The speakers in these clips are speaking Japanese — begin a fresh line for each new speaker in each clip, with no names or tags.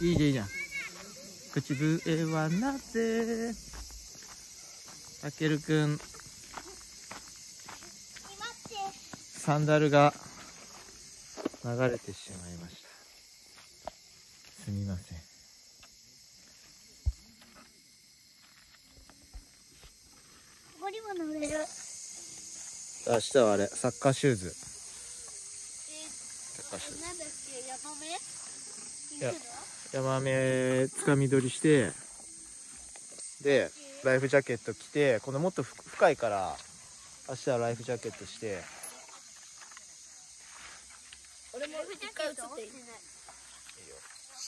いいじゃん。いいじゃん口笛はなぜ？たけるくん。サンダルが流れてしまいました。すみません。明日はあれサッカーシューズ。
え
サッカーシューズ
なんだっけヤマメ
いや山目つかみ取りしてでライフジャケット着てこのもっとふ深いから明日はライフジャケットして。
俺も一回映っていい？
いいよ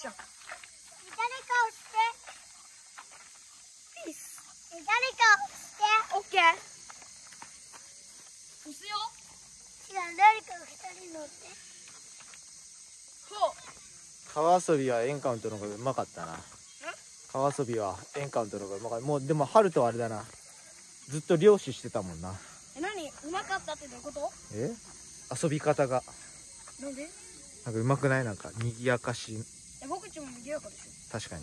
誰か押して。ピース。誰か押して。オッケー。押すよ。違う誰か二人乗って。ほう
川遊びはエンカウントの方がうまかったな。川遊びはエンカウントの方がうまかった。もうでも春とあれだな。ずっと漁師してたもんな。
え何？うまかったってどういうこと？
え？遊び方が。
なんで？
なんかうまくない？なんか賑やかし。
え僕ちも賑やかでしょ。
確かに。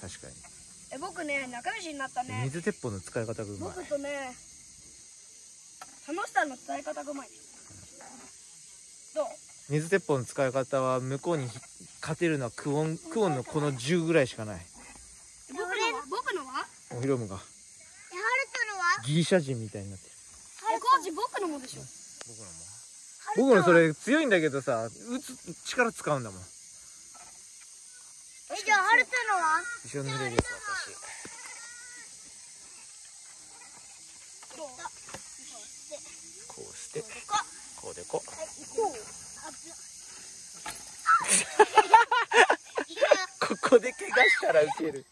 確か
え僕ね仲良しになった
に
ね。
水鉄砲の使い方がうまい。
僕とね楽しさの伝え方がうまい。どう？
水鉄砲の使い方は向こうに勝てるのはクオンクオンのこの10ぐらいしかない。
僕のは僕のは？
おヒロムが。
えハルトのは？
ギリシャ人みたいになってる。
えコーチ僕のもでしょ。
僕のも僕のそれ強いんだけどさ打つ力使うんだもん。
えじゃあハルトのは？
一緒に濡れです
どう
私こうしてこうでこここで怪我したらウケる。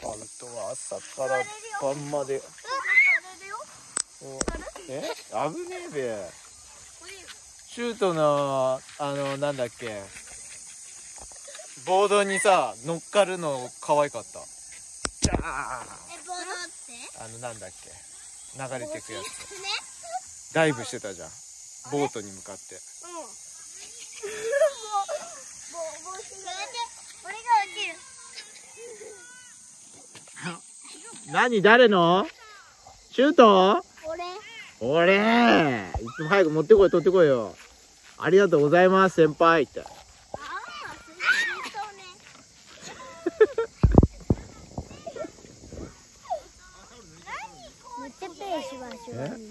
本当は朝から晩まで。おえ？危ねえべ。シュートのあのなんだっけ。ボードにさ乗っかるの可愛かった。じゃあ
えボードって？
あのなんだっけ。流れてくやつ。
船
ダイブしてたじゃんボートに向かって。
うん。もうもうもうそれで俺が落ちる
何？誰の？シュート？
俺。
俺。いつも早く持ってこい取ってこいよ。ありがとうございます先輩って。
あ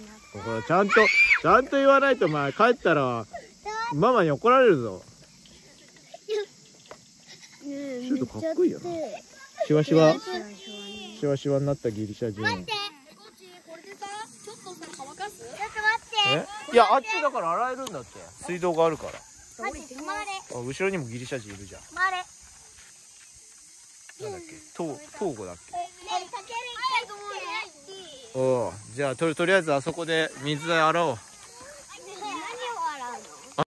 あそうねめっちゃ
んとちゃんと言わないとお前帰ったら
た
ママに怒られるぞ。
ねえ
シュートかっこいいよな。シワシワ。
シワシワに。
シワシワになったギリシャ人。
待って。コーチこれでさちょっとさ乾かす？ちょっと待って。
え？いやあっちだから洗えるんだって。水道があるから。
待って止まれ。
あ後ろにもギリシャ人いるじゃん。
止まれ。
なんだっけ？トートーゴだっけ
えかける一回ともね
おじゃあとりあえずあそこで水で洗おう。